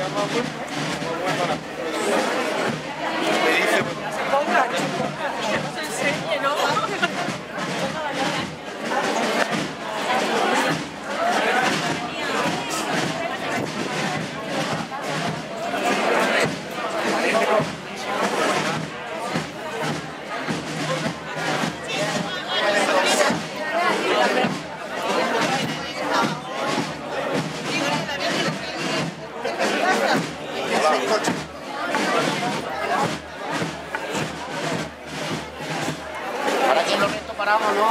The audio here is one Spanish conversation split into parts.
Vamos lá. Para que en los restos paramos, ¿no?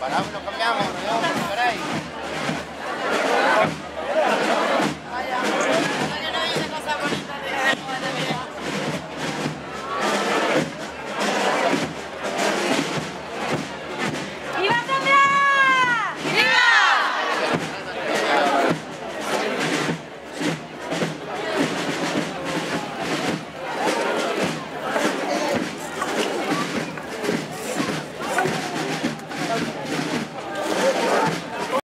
Paramos y nos cambiamos, ¿no? Caray.